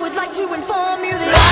would like to inform you that